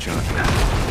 future.